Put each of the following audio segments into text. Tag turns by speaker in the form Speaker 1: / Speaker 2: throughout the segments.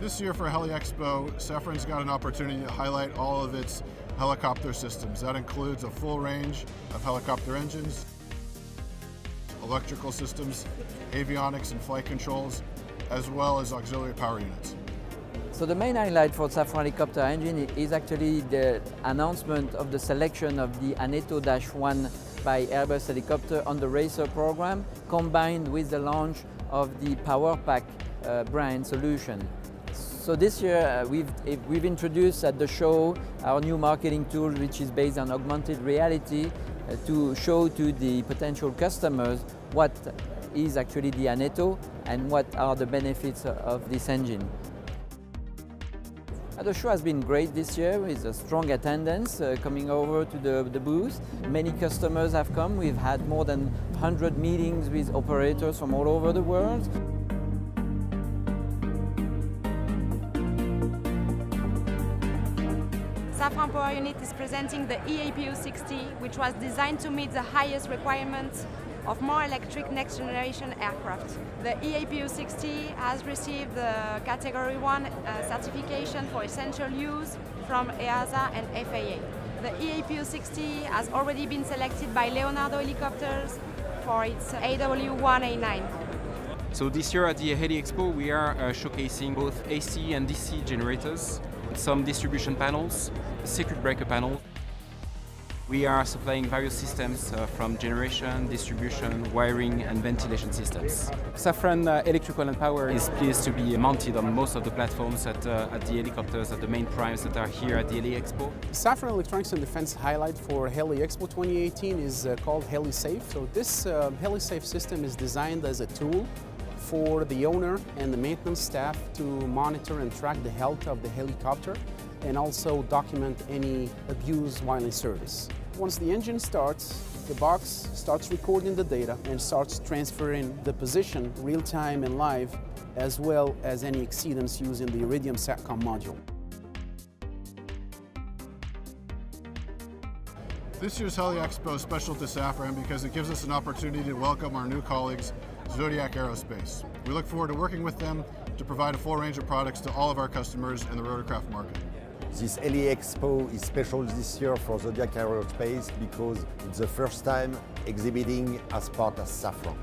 Speaker 1: This year for Heli Expo, Safran's got an opportunity to highlight all of its helicopter systems. That includes a full range of helicopter engines, electrical systems, avionics and flight controls, as well as auxiliary power units.
Speaker 2: So the main highlight for Safran helicopter engine is actually the announcement of the selection of the Aneto-1 by Airbus Helicopter on the Racer program, combined with the launch of the PowerPack uh, brand solution. So this year uh, we've, we've introduced at the show our new marketing tool which is based on augmented reality uh, to show to the potential customers what is actually the Aneto and what are the benefits of this engine. The show has been great this year with a strong attendance uh, coming over to the, the booth. Many customers have come. We've had more than 100 meetings with operators from all over the world.
Speaker 3: Safran Power Unit is presenting the EAPU 60, which was designed to meet the highest requirements of more electric next generation aircraft. The EAPU 60 has received the Category 1 uh, certification for essential use from EASA and FAA. The EAPU 60 has already been selected by Leonardo Helicopters for its AW189.
Speaker 4: So this year at the Heli Expo we are uh, showcasing both AC and DC generators, some distribution panels, circuit breaker panel. We are supplying various systems uh, from generation, distribution, wiring and ventilation systems. Safran uh, Electrical and Power is pleased to be mounted on most of the platforms at, uh, at the helicopters, at the main primes that are here at the Heli Expo.
Speaker 5: Safran Electronics and Defense highlight for Heli Expo 2018 is uh, called HeliSafe. So this uh, HeliSafe system is designed as a tool for the owner and the maintenance staff to monitor and track the health of the helicopter and also document any abuse while in service. Once the engine starts, the box starts recording the data and starts transferring the position real-time and live, as well as any exceedance using the Iridium SATCOM module.
Speaker 1: This year's Heli Expo is special to Safran because it gives us an opportunity to welcome our new colleagues, Zodiac Aerospace. We look forward to working with them to provide a full range of products to all of our customers in the rotorcraft market.
Speaker 6: This Heli Expo is special this year for Zodiac Aerospace because it's the first time exhibiting as part of Safran.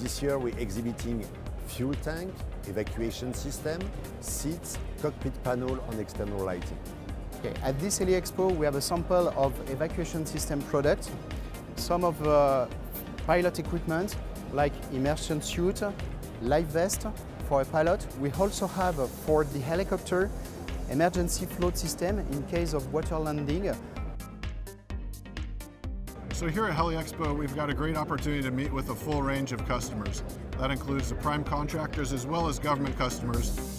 Speaker 6: This year we're exhibiting fuel tank, evacuation system, seats, cockpit panel and external lighting.
Speaker 7: Okay, at this Heli Expo we have a sample of evacuation system products, some of uh, pilot equipment like immersion suit, life vest for a pilot. We also have uh, for the helicopter emergency float system in case of water landing.
Speaker 1: So here at Heli Expo, we've got a great opportunity to meet with a full range of customers. That includes the prime contractors as well as government customers